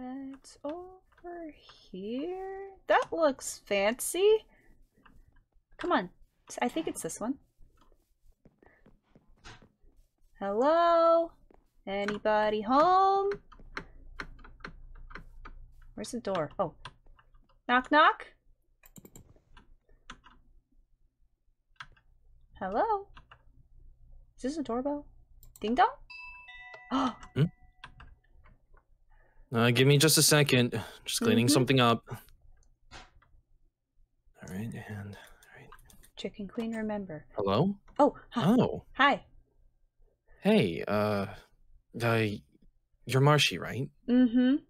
Let's over here. That looks fancy. Come on. I think it's this one. Hello? Anybody home? Where's the door? Oh. Knock knock? Hello? Is this a doorbell? Ding dong? Oh, Uh, give me just a second. Just cleaning Mhm. something up. All right, and all right. Chicken Queen, remember. hello. Oh, hi. Oh, hi. hey. Uh, uh, you're Marshy, right? Mm-hmm.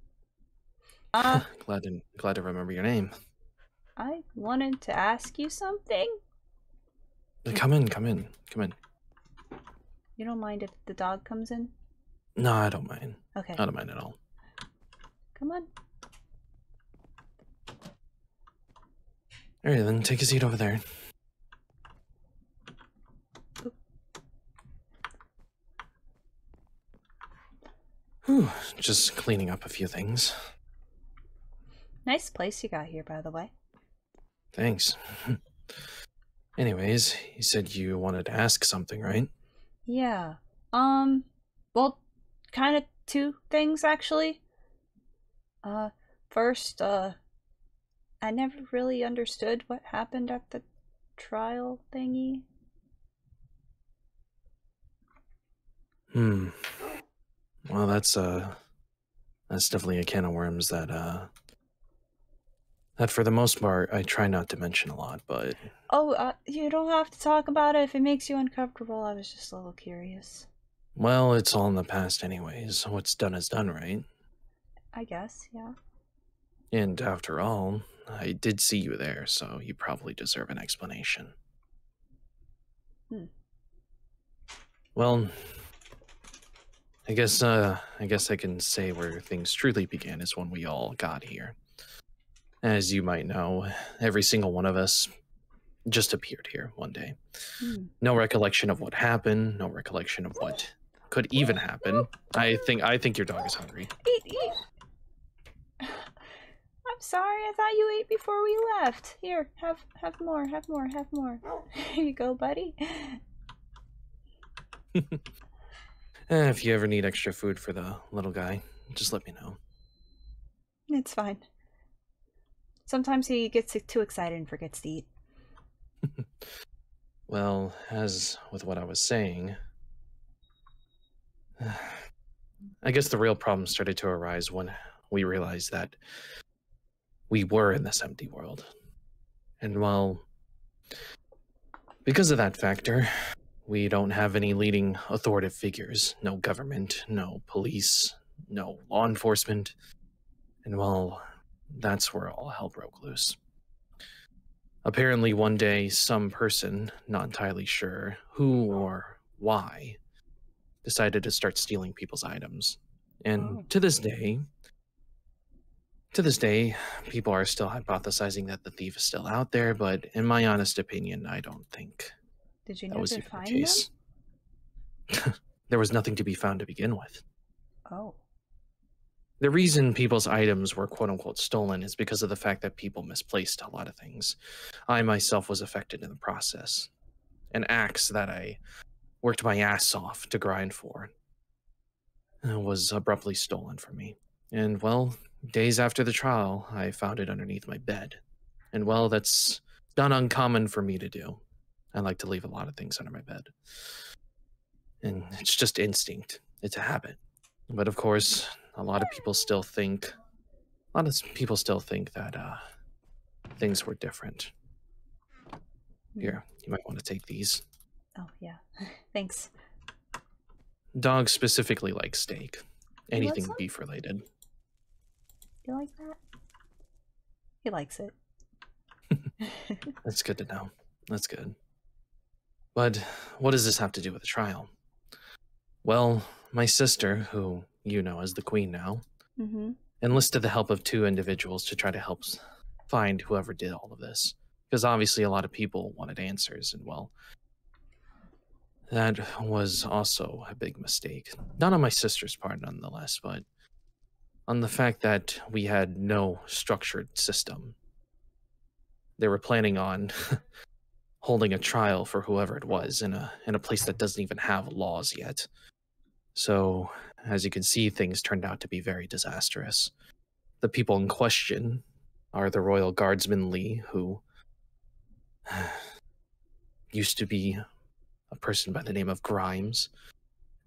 Uh, glad to glad to remember your name. I wanted to ask you something. Uh, Come in, come in, come in. You don't mind if the dog comes in? No, I don't mind. Okay. I don't mind at all. Come on. All right, then take a seat over there. Whew, just cleaning up a few things. Nice place you got here, by the way. Thanks. Anyways, you said you wanted to ask something, right? Yeah. Um, well, kind of two things, actually. Uh, first, uh, I never really understood what happened at the trial thingy. Hmm. Well, that's uh that's definitely a can of worms that uh that for the most part I try not to mention a lot, but Oh, uh, you don't have to talk about it if it makes you uncomfortable. I was just a little curious. well, it's all in the past anyways. What's done is done, right? I guess, yeah. And after all, I did see you there, so you probably deserve an explanation. Hmm. Well, I guess uh I guess I can say where things truly began is when we all got here. As you might know, every single one of us just appeared here one day. Hmm. No recollection of what happened, no recollection of what could even happen. I think I think your dog is hungry. Eat, eat. I'm sorry. I thought you ate before we left. Here, have have more. Have more. Have more. Here you go, buddy. Eh, if you ever need extra food for the little guy, just let me know. It's fine. Sometimes he gets too excited and forgets to eat. Well, as with what I was saying, I guess the real problem started to arise when we realized that we were in this empty world. And well, because of that factor, we don't have any leading authoritative figures no government, no police, no law enforcement. And well, that's where all hell broke loose. Apparently, one day, some person, not entirely sure who or why, decided to start stealing people's items. And Oh. to this day, to this day, people are still hypothesizing that the thief is still out there, but in my honest opinion, I don't think Did you that never was even find the case. there was nothing to be found to begin with. Oh. The reason people's items were quote unquote stolen is because of the fact that people misplaced a lot of things. I myself was affected in the process. An axe that I worked my ass off to grind for uh, was abruptly stolen from me. And well, days after the trial, I found it underneath my bed. And well, that's not uncommon for me to do. I like to leave a lot of things under my bed. And it's just instinct, it's a habit. But of course, a lot of people still think a lot of people still think that uh things were different Hmm. here you might want to take these Oh, yeah. Thanks. dogs specifically like steak anything beef related You like that? He likes it. that's good to know that's good but what does this have to do with the trial well my sister who you know as the queen now mm-hmm. enlisted the help of two individuals to try to help find whoever did all of this. Because obviously, a lot of people wanted answers, and well, that was also a big mistake. Not on my sister's part, nonetheless, but on the fact that we had no structured system. They were planning on holding a trial for whoever it was in a in a place that doesn't even have laws yet. So, as you can see, things turned out to be very disastrous. The people in question are the Royal Guardsman Lee, who used to be a person by the name of Grimes.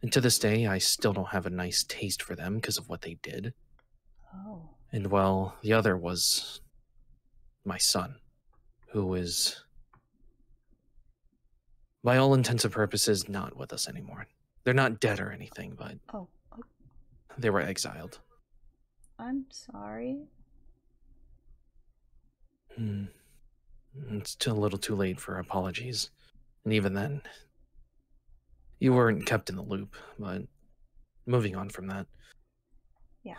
And to this day, I still don't have a nice taste for them because of what they did. Oh. And well, the other was my son, who is, by all intents and purposes, not with us anymore. They're not dead or anything, but Oh. they were exiled. I'm sorry. Hmm. It's still a little too late for apologies. And even then, you weren't kept in the loop, but moving on from that. Yeah.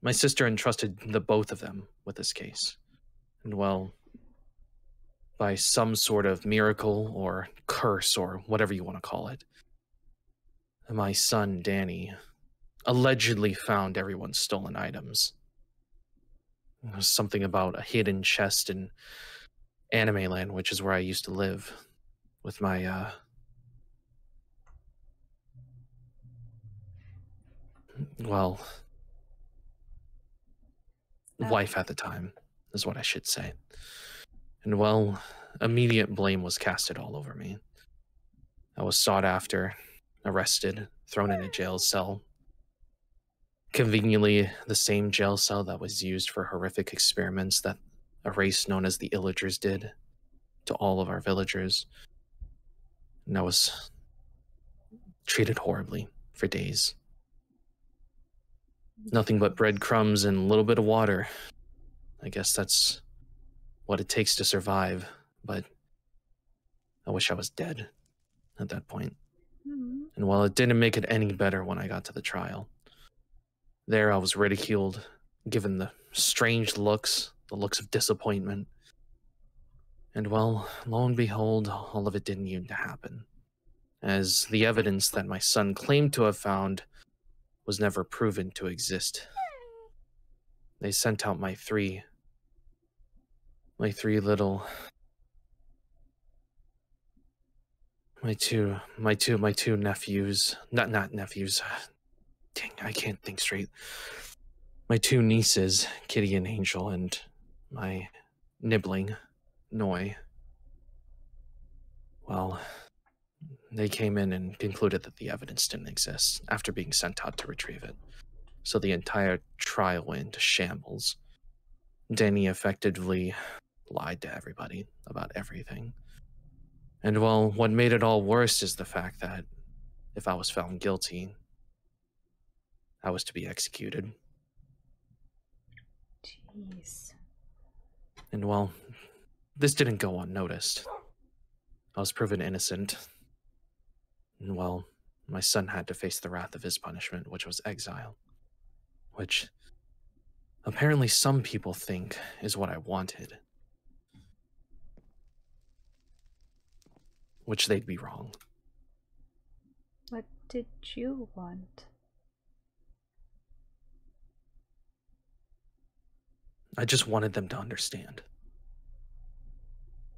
My sister entrusted the both of them with this case. And well, by some sort of miracle or curse or whatever you want to call it, my son Danny allegedly found everyone's stolen items. Something about a hidden chest in Anime Land, which is where I used to live with my uh well Wife at the time is what I should say. And well, immediate blame was casted all over me. I was sought after, arrested, thrown in a jail cell. Conveniently, the same jail cell that was used for horrific experiments that a race known as the Illagers did to all of our villagers. And I was treated horribly for days. Nothing but breadcrumbs and a little bit of water. I guess that's what it takes to survive, but I wish I was dead at that point. Hmm. And while it didn't make it any better when I got to the trial, there I was ridiculed, given the strange looks, the looks of disappointment. And well, lo and behold, all of it didn't even happen, as the evidence that my son claimed to have found was never proven to exist. They sent out my three, my three little, my two, my two, my two nephews, not not nephews. Dang, I can't think straight. My two nieces, Kitty and Angel, and my nibbling, Noi. Well, they came in and concluded that the evidence didn't exist after being sent out to retrieve it. So the entire trial went into shambles. Danny effectively lied to everybody about everything. And well, what made it all worse is the fact that if I was found guilty, I was to be executed. Jeez. And well, this didn't go unnoticed. I was proven innocent. Well, my son had to face the wrath of his punishment, which was exile. Which apparently some people think is what I wanted. Which they'd be wrong. What did you want? I just wanted them to understand.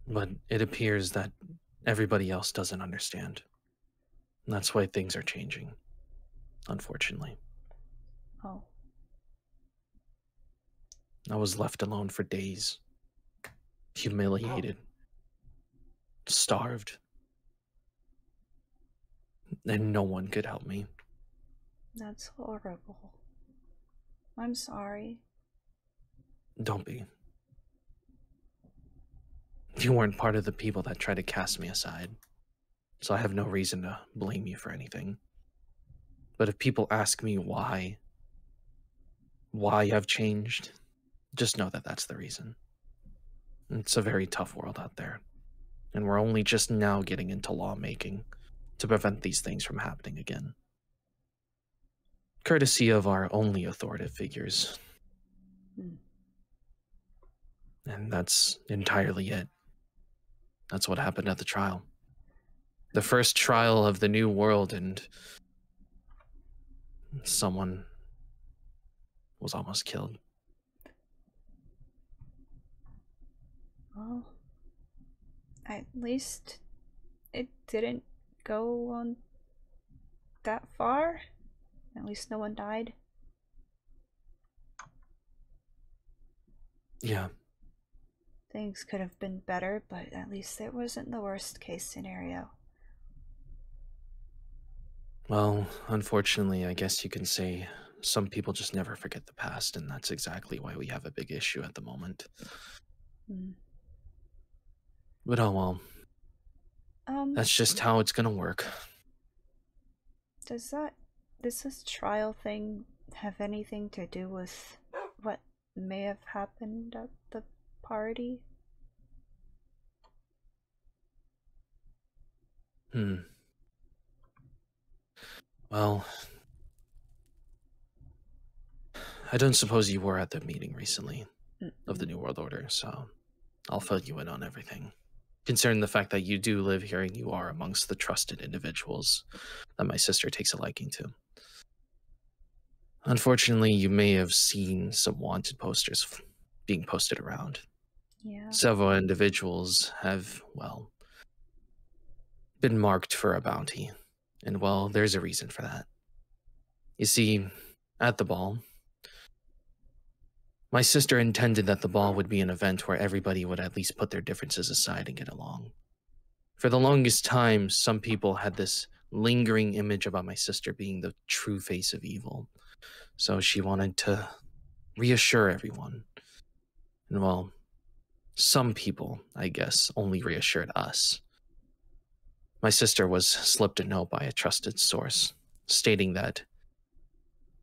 But it appears that everybody else doesn't understand. And that's why things are changing, unfortunately. Oh. I was left alone for days, humiliated, starved, and no one could help me. That's horrible. I'm sorry. Don't be. You weren't part of the people that tried to cast me aside, so I have no reason to blame you for anything. But if people ask me why, why I've changed, just know that that's the reason. It's a very tough world out there, and we're only just now getting into lawmaking to prevent these things from happening again. Courtesy of our only authoritative figures. Hmm. And that's entirely it. That's what happened at the trial. The first trial of the new world, and someone was almost killed. Well, at least it didn't go on that far. At least no one died. Yeah. Things could have been better, but at least it wasn't the worst case scenario. Well, unfortunately, I guess you can say some people just never forget the past, and that's exactly why we have a big issue at the moment. Hmm. But oh well, Um, that's just how it's gonna work. does that does this trial thing have anything to do with what may have happened at the party? Hmm. Well, I don't suppose you were at the meeting recently of the New World Order, so I'll fill you in on everything. Concerning the fact that you do live here and you are amongst the trusted individuals that my sister takes a liking to. Unfortunately, you may have seen some wanted posters being posted around. Yeah. Several individuals have, well, been marked for a bounty. And, well, there's a reason for that. You see, at the ball, my sister intended that the ball would be an event where everybody would at least put their differences aside and get along. For the longest time, some people had this lingering image about my sister being the true face of evil. So she wanted to reassure everyone. And well, some people, I guess, only reassured us. My sister was slipped a note by a trusted source stating that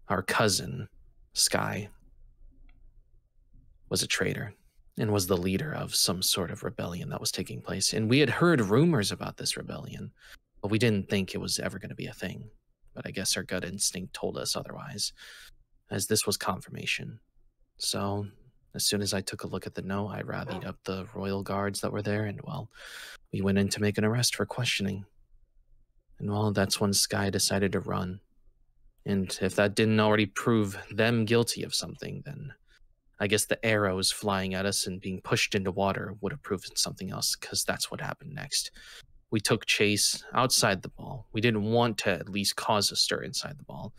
our cousin, Sky, was a traitor and was the leader of some sort of rebellion that was taking place. And we had heard rumors about this rebellion, but we didn't think it was ever going to be a thing. But I guess our gut instinct told us otherwise, as this was confirmation. So, as soon as I took a look at the note, I rallied up the royal guards that were there, and well, we went in to make an arrest for questioning. And well, that's when Sky decided to run. And if that didn't already prove them guilty of something, then I guess the arrows flying at us and being pushed into water would have proven something else, because that's what happened next. We took chase outside the ball. We didn't want to at least cause a stir inside the ball.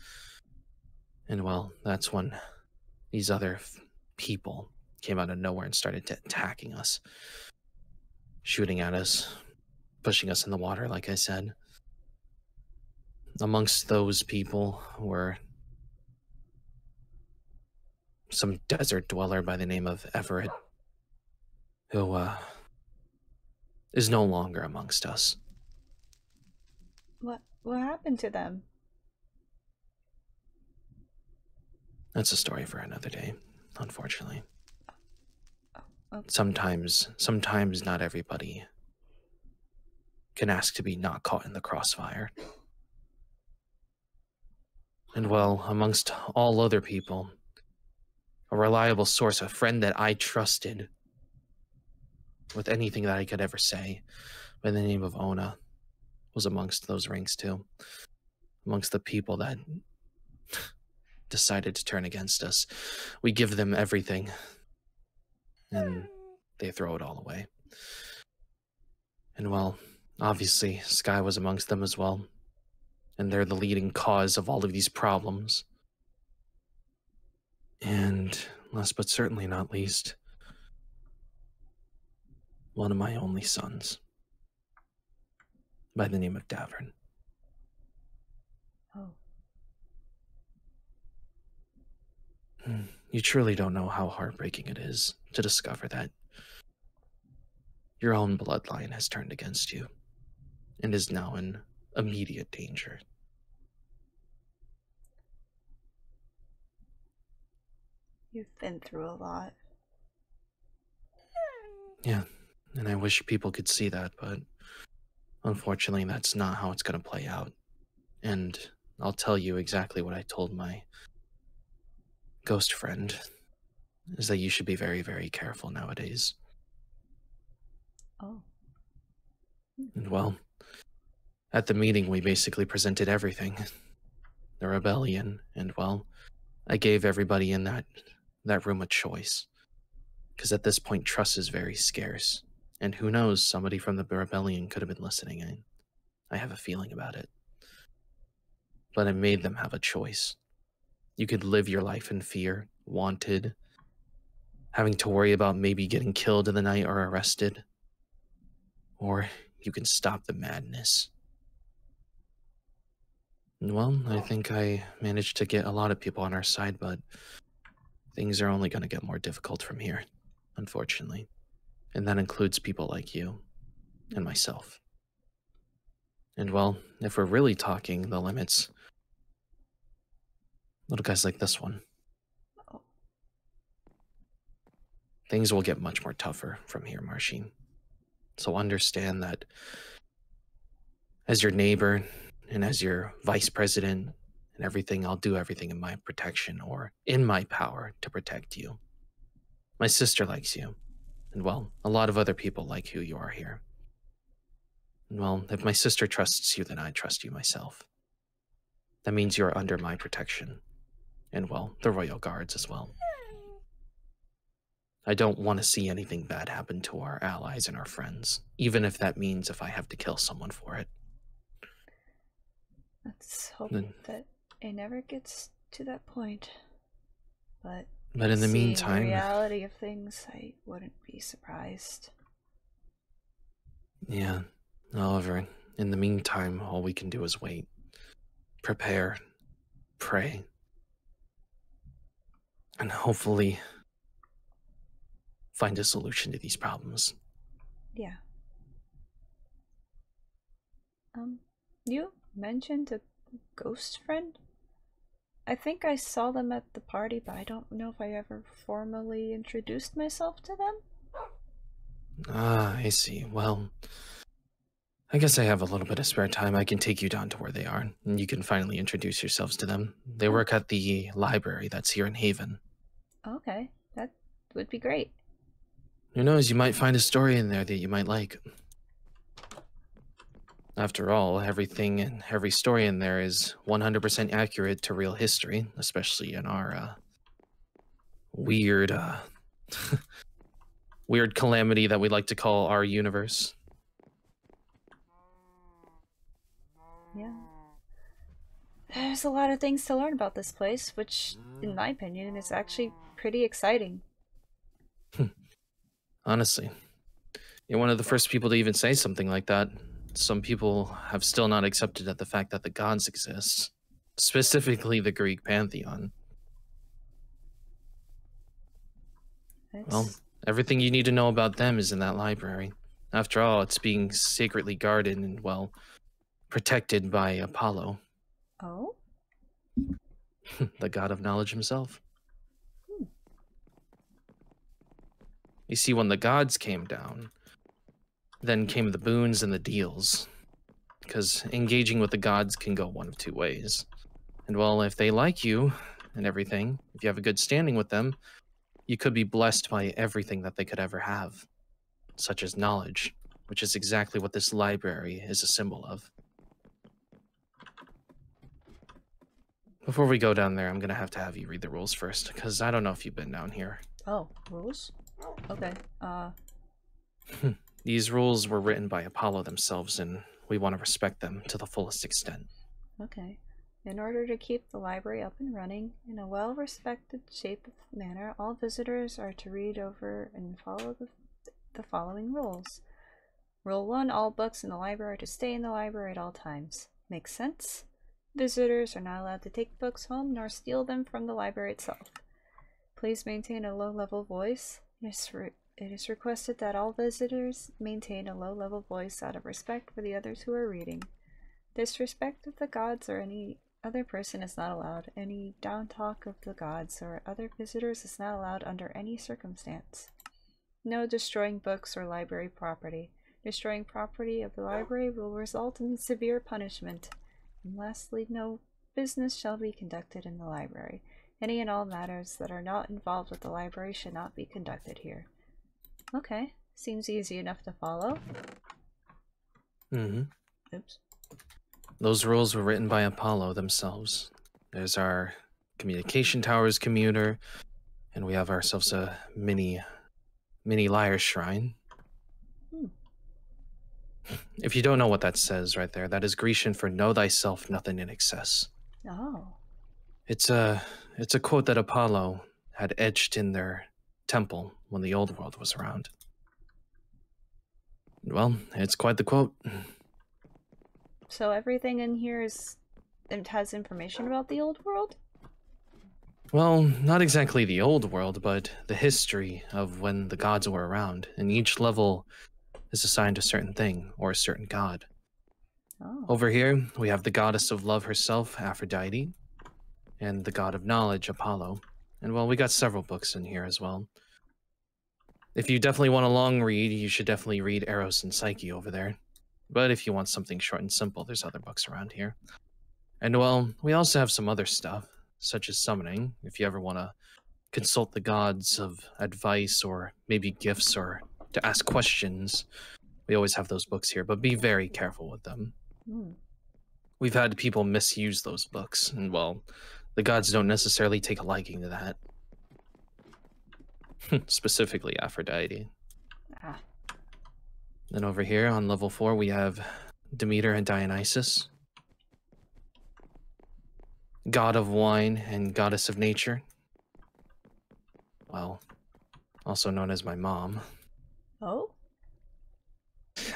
And well, that's when these other people came out of nowhere and started t- attacking us, shooting at us, pushing us in the water, like I said. Amongst those people were some desert dweller by the name of Everett, who uh, is no longer amongst us. What what happened to them? That's a story for another day, unfortunately. Oh. Sometimes, sometimes not everybody can ask to be not caught in the crossfire. And well, amongst all other people, a reliable source, a friend that I trusted with anything that I could ever say, by the name of Ona, was amongst those ranks too. Amongst the people that decided to turn against us. We give them everything, and they throw it all away. And well, obviously, Sky was amongst them as well. And they're the leading cause of all of these problems. And last but certainly not least, one of my only sons by the name of Davern. Oh, Hmm, Hmm. You truly don't know how heartbreaking it is to discover that your own bloodline has turned against you and is now in immediate danger. you've been through a lot. Yeah, and I wish people could see that, but unfortunately, that's not how it's going to play out. And I'll tell you exactly what I told my ghost friend is that you should be very, very careful nowadays. Oh, And well, at the meeting, we basically presented everything the rebellion, and well, I gave everybody in that that room a choice. Because at this point, trust is very scarce. And who knows, somebody from the rebellion could have been listening in. I have a feeling about it. But I made them have a choice. You could live your life in fear, wanted, having to worry about maybe getting killed in the night or arrested. Or you can stop the madness. Well, I think I managed to get a lot of people on our side, but things are only going to get more difficult from here, unfortunately. And that includes people like you and myself. And well, if we're really talking the limits, little guys like this one. Oh. Things will get much more tougher from here, Marshine. So understand that as your neighbor and as your vice president and everything, I'll do everything in my protection or in my power to protect you. My sister likes you. And well, a lot of other people like who you are here. And well, if my sister trusts you, then I trust you myself. That means you're under my protection. And well, the royal guards as well. I don't want to see anything bad happen to our allies and our friends, even if that means if I have to kill someone for it. Let's hope Then- that it never gets to that point. But But in the meantime, the reality of things, I wouldn't be surprised. yeah. However, in the meantime, all we can do is wait, prepare, pray, and hopefully find a solution to these problems. Yeah. Um, you mentioned a ghost friend? I think I saw them at the party, but I don't know if I ever formally introduced myself to them. Ah, I see. Well, I guess I have a little bit of spare time. I can take you down to where they are, and you can finally introduce yourselves to them. They work at the library that's here in Haven. Okay, that would be great. Who knows, you might find a story in there that you might like. After all, everything and every story in there is 100% accurate to real history, especially in our uh, weird, uh, weird calamity that we like to call our universe. Yeah. There's a lot of things to learn about this place, which, in my opinion, is actually pretty exciting. Honestly, you're one of the first people to even say something like that. Some people have still not accepted that the fact that the gods exist, specifically the Greek pantheon. Well, everything you need to know about them is in that library. After all, it's being sacredly guarded and, well, protected by Apollo, oh? the god of knowledge himself. You see, when the gods came down, then came the boons and the deals. Because engaging with the gods can go one of two ways. And well, if they like you and everything, if you have a good standing with them, you could be blessed by everything that they could ever have, such as knowledge, which is exactly what this library is a symbol of. Before we go down there, I'm gonna have to have you read the rules first, because I don't know if you've been down here. Oh, rules? Okay. Uh, These rules were written by Apollo themselves, and we want to respect them to the fullest extent. okay. In order to keep the library up and running in a well respected shape of manner, all visitors are to read over and follow the, the following rules. Rule 1 All books in the library are to stay in the library at all times. Makes sense? Visitors are not allowed to take books home nor steal them from the library itself. Please maintain a low level voice. It is, requested that all visitors maintain a low level voice out of respect for the others who are reading. Disrespect of the gods or any other person is not allowed. Any down talk of the gods or other visitors is not allowed under any circumstance. No destroying books or library property. Destroying property of the library will result in severe punishment. And lastly, no business shall be conducted in the library. Any and all matters that are not involved with the library should not be conducted here. Okay, seems easy enough to follow. hmm Oops. Those rules were written by Apollo themselves. There's our communication towers commuter, and we have ourselves a mini, mini lyre shrine. Hmm. If you don't know what that says right there, that is Grecian for "Know thyself, nothing in excess." Oh. It's a it's a quote that Apollo had etched in their temple when the old world was around. Well, it's quite the quote. So everything in here is it has information about the old world? Well, not exactly the old world, but the history of when the gods were around, and each level is assigned a certain thing or a certain god. Oh. Over here, we have the goddess of love herself, Aphrodite, and the god of knowledge, Apollo. And well, we got several books in here as well. If you definitely want a long read, you should definitely read Eros and Psyche over there. But if you want something short and simple, there's other books around here. And well, we also have some other stuff, such as summoning, if you ever want to consult the gods of advice or maybe gifts or to ask questions. We always have those books here, but be very careful with them. Hmm. We've had people misuse those books, and well, the gods don't necessarily take a liking to that. Specifically, Aphrodite. Ah. Then over here on level four, we have Demeter and Dionysus, god of wine and goddess of nature. Well, also known as my mom. Oh?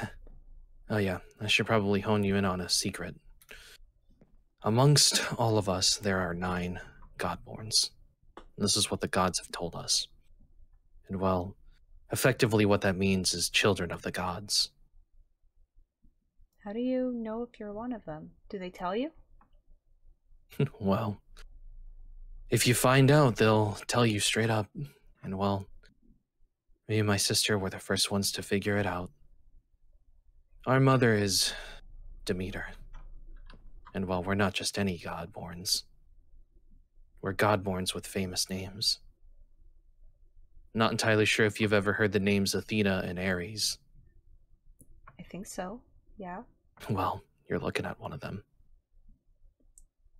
Oh, yeah, I should probably hone you in on a secret. Amongst all of us, there are nine Godborns. This is what the gods have told us. And well, effectively, what that means is children of the gods. How do you know if you're one of them? Do they tell you? well, if you find out, they'll tell you straight up. And well, me and my sister were the first ones to figure it out. Our mother is Demeter. And while we're not just any Godborns. We're Godborns with famous names. Not entirely sure if you've ever heard the names Athena and Ares. I think so. Yeah. Well, you're looking at one of them.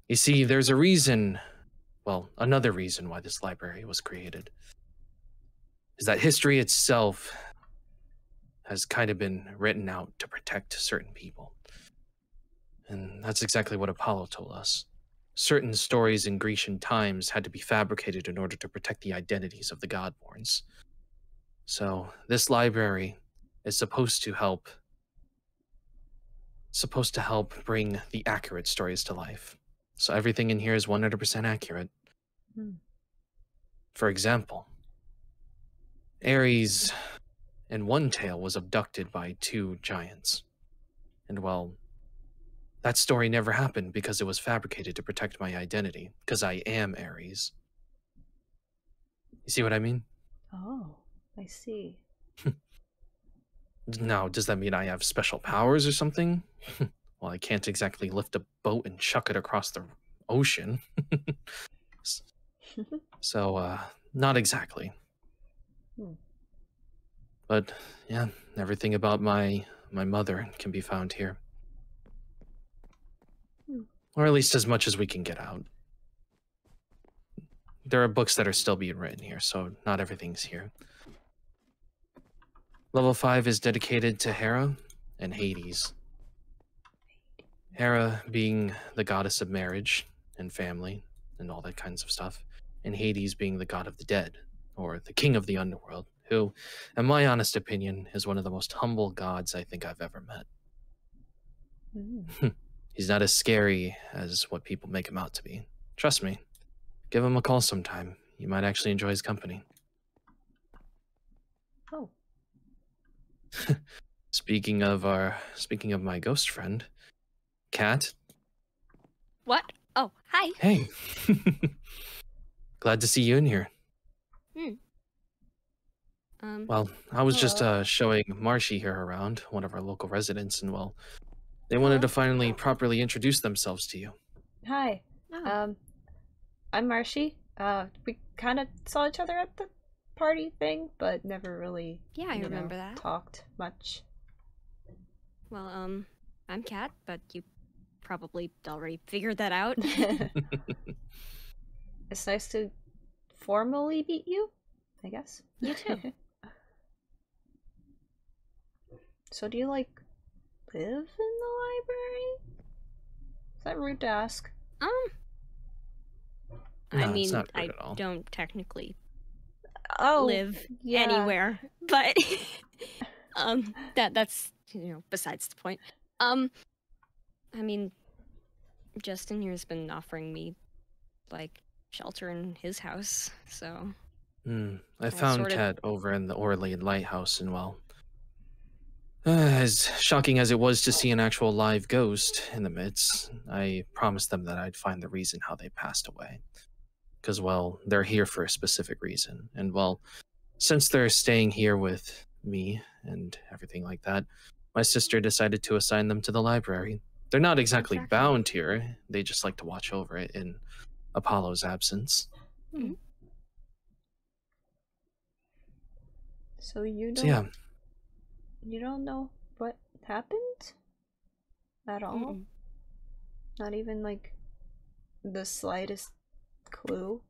You see, there's a reason, well, another reason why this library was created. Is that history itself has kind of been written out to protect certain people. And that's exactly what Apollo told us. Certain stories in Grecian times had to be fabricated in order to protect the identities of the Godborns. So, this library is supposed to help supposed to help bring the accurate stories to life. So everything in here is 100% accurate. Hmm. For example, Ares in one tale was abducted by two giants. And well, that story never happened because it was fabricated to protect my identity, because I am Ares. You see what I mean? Oh, I see. Now, does that mean I have special powers or something? well, I can't exactly lift a boat and chuck it across the ocean. so, uh, not exactly. Hmm. But yeah, everything about my my mother can be found here. Or at least as much as we can get out. There are books that are still being written here, so not everything's here. Level 5 is dedicated to Hera and Hades. Hera being the goddess of marriage and family and all that kinds of stuff, and Hades being the god of the dead, or the king of the underworld, who, in my honest opinion, is one of the most humble gods I think I've ever met. Hmm. He's not as scary as what people make him out to be. Trust me. Give him a call sometime. You might actually enjoy his company. Oh. Speaking of our speaking of my ghost friend, Kat. What? Oh, hi. Hey. Glad to see you in here. Um, Well, I was just uh, showing Marshy here around, one of our local residents, and well, they wanted to finally properly introduce themselves to you. Hi. oh, Um, I'm Marshy. Uh, we kind of saw each other at the party thing, but never really. yeah, I you know, remember that. Talked much. Well, um, I'm Kat, but you probably already figured that out. it's nice to formally meet you, I guess. You too. so do you like live in the library? Is that rude to ask? Um, No, I mean, I don't technically Oh, live yeah. anywhere, but um, that that's you know besides the point. Um, I mean, Justin here's been offering me like shelter in his house, so Hmm. I I found sort of- Kat over in the Orlean Lighthouse, and well, uh, as shocking as it was to see an actual live ghost in the midst, I promised them that I'd find the reason how they passed away. Because, well, they're here for a specific reason. And, well, since they're staying here with me and everything like that, my sister decided to assign them to the library. They're not exactly Exactly. bound here, they just like to watch over it in Apollo's absence. So you don't So, yeah. You don't know what happened at all? mm-mm. Not even like the slightest clue.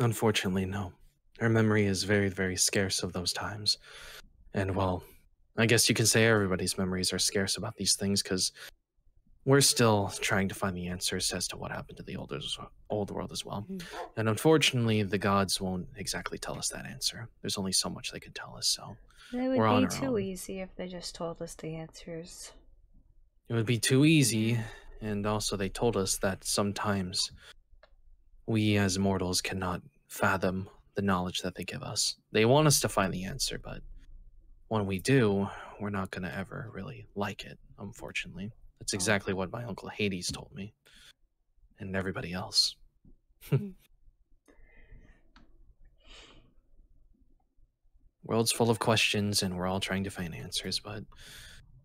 Unfortunately, no. Her memory is very, very scarce of those times. And well, I guess you can say everybody's memories are scarce about these things because we're still trying to find the answers as to what happened to the old, old world as well. Mhm. And unfortunately, the gods won't exactly tell us that answer. There's only so much they can tell us, so It would be too own. easy if they just told us the answers. it would be too easy. And also, they told us that sometimes we as mortals cannot fathom the knowledge that they give us. They want us to find the answer, but when we do, we're not going to ever really like it, unfortunately. That's Oh. exactly what my uncle Hades told me, and everybody else. World's full of questions, and we're all trying to find answers, but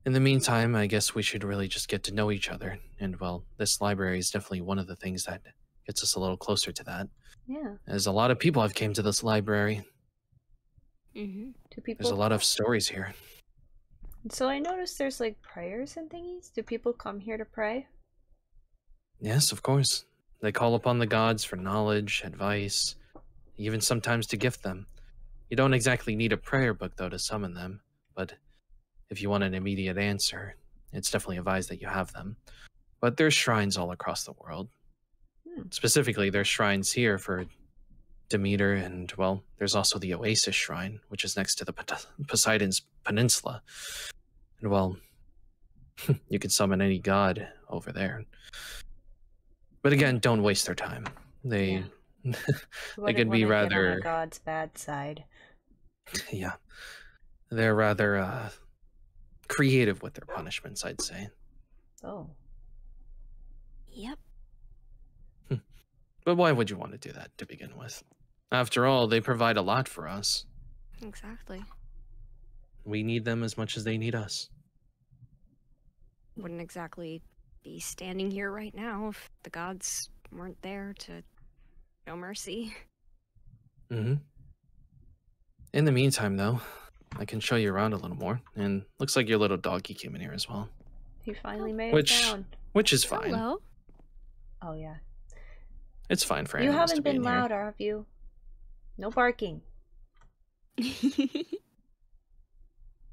in the meantime, I guess we should really just get to know each other. And well, this library is definitely one of the things that gets us a little closer to that. Yeah. As a lot of people have came to this library. Mm-hmm. Do people There's a lot of stories here. So I noticed there's like prayers and thingies. Do people come here to pray? Yes, of course. They call upon the gods for knowledge, advice, even sometimes to gift them. You don't exactly need a prayer book, though, to summon them, but if you want an immediate answer, it's definitely advised that you have them. But there's shrines all across the world. Hmm. Specifically, there's shrines here for Demeter, and, well, there's also the Oasis Shrine, which is next to the Poseidon's Peninsula. And, well, you can summon any god over there. But again, don't waste their time. They, Wouldn't could be wanna get on a rather- God's bad side. yeah, they're rather uh, creative with their punishments, I'd say. Oh. Yep. But why would you want to do that to begin with? After all, they provide a lot for us. Exactly. We need them as much as they need us. Wouldn't exactly be standing here right now if the gods weren't there to show mercy. Mm-hmm. In the meantime, though, I can show you around a little more. And looks like your little doggy came in here as well, He finally made Which- it down. which is fine. Hello. Oh yeah. It's fine for you animals to haven't be been in here. loud, have you? No barking.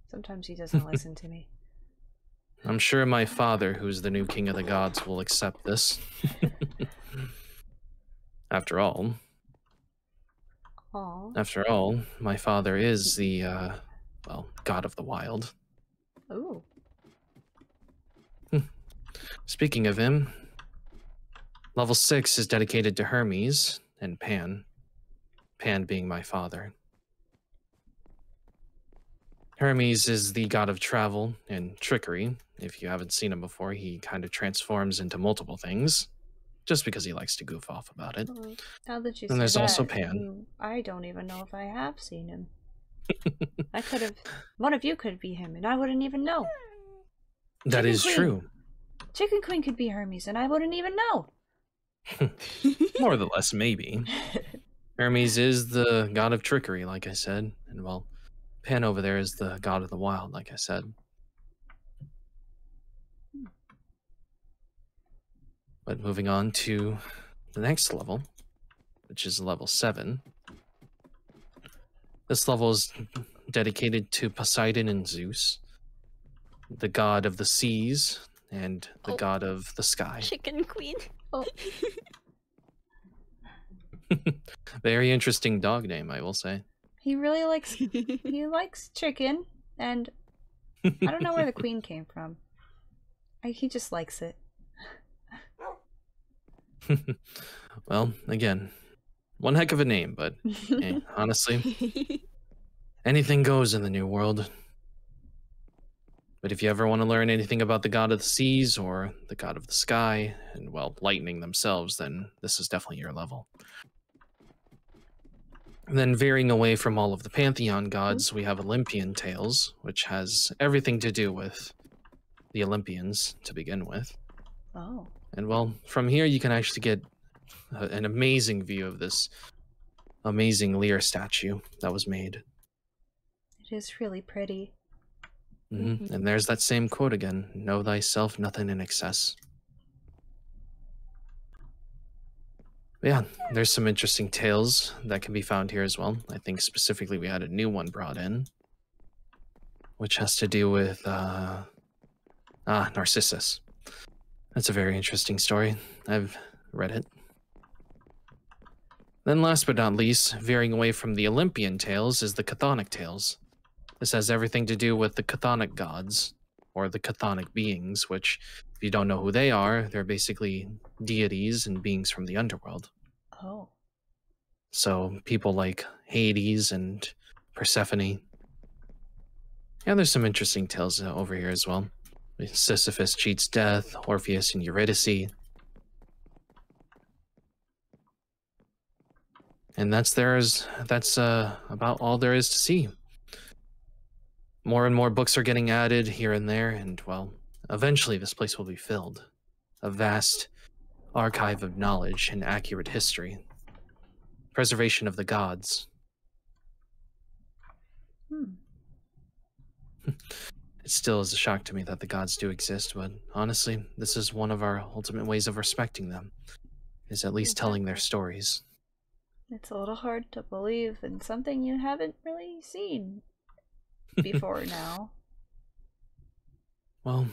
Sometimes he doesn't listen to me. I'm sure my father, who's the new king of the gods, will accept this. after all, Aw. after all, my father is the, uh, well, god of the wild. Ooh. Speaking of him, level 6 is dedicated to Hermes and Pan. Pan being my father. Hermes is the god of travel and trickery. If you haven't seen him before, he kind of transforms into multiple things just because he likes to goof off about it. Oh, now that you And there's also Pan. I don't even know if I have seen him. I could have. One of you could be him, and I wouldn't even know. That Chicken is Queen. true. Chicken Queen could be Hermes, and I wouldn't even know. More or less, maybe. Hermes is the god of trickery, like I said, and well, Pan over there is the god of the wild, like I said. But moving on to the next level, which is level 7. This level is dedicated to Poseidon and Zeus, the god of the seas and the Oh. god of the sky. Chicken Queen. Oh. Very interesting dog name, I will say. He really likes he likes chicken, and I don't know where the queen came from. I, he just likes it. well, again, one heck of a name, but eh, honestly, anything goes in the new world. But if you ever want to learn anything about the god of the seas or the god of the sky, and well, lightning themselves, then this is definitely your level. And then veering away from all of the pantheon gods, we have Olympian tales, which has everything to do with the Olympians to begin with. oh, And well, from here you can actually get a, an amazing view of this amazing lyre statue that was made. it is really pretty. hmm Mhm. And there's that same quote again Know thyself, nothing in excess. Yeah, there's some interesting tales that can be found here as well. I think specifically we had a new one brought in, which has to do with uh, ah Narcissus. That's a very interesting story. I've read it. Then, last but not least, veering away from the Olympian tales is the Chthonic tales. This has everything to do with the chthonic gods, or the chthonic beings, which, if you don't know who they are, they're basically deities and beings from the underworld. Oh, So, people like Hades and Persephone. Yeah, there's some interesting tales uh, over here as well. Sisyphus cheats death, Orpheus and Eurydice. And that's there's that's uh about all there is to see. More and more books are getting added here and there, and well, eventually this place will be filled. A vast archive of knowledge and accurate history. Preservation of the gods. hmm. It still is a shock to me that the gods do exist, but honestly, this is one of our ultimate ways of respecting them. Is at least telling their stories. It's a little hard to believe in something you haven't really seen before now. Well,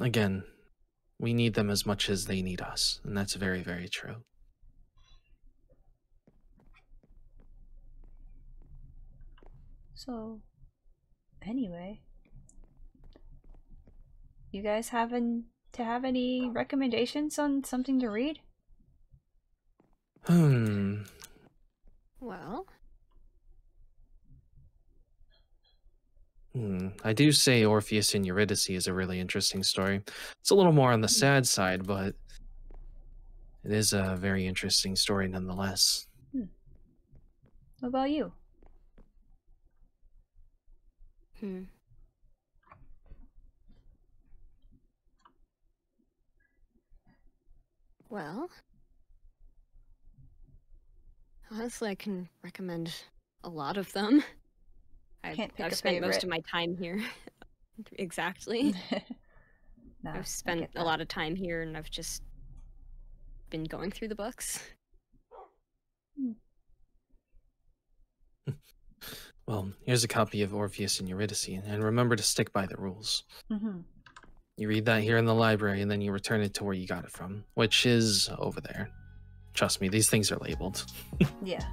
again, we need them as much as they need us, and that's very, very true. So, anyway, you guys haven't to have any recommendations on something to read? Hmm. Well, Hmm. I do say Orpheus and Eurydice is a really interesting story. It's a little more on the sad side, but it is a very interesting story nonetheless. What about you? hmm. Well, honestly, I can recommend a lot of them. I've, Can't pick I've a spent most of my time here. exactly. Nah, I I've spent a lot of time here and I've just been going through the books. Well, here's a copy of Orpheus and Eurydice, and remember to stick by the rules. Mhm. You read that here in the library, and then you return it to where you got it from, which is over there. Trust me, these things are labeled. Yeah.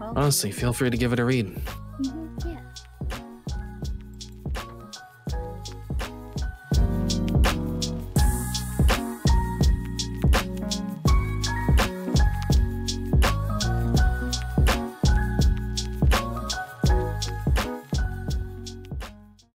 Honestly, feel free to give it a read. mhm. Yeah.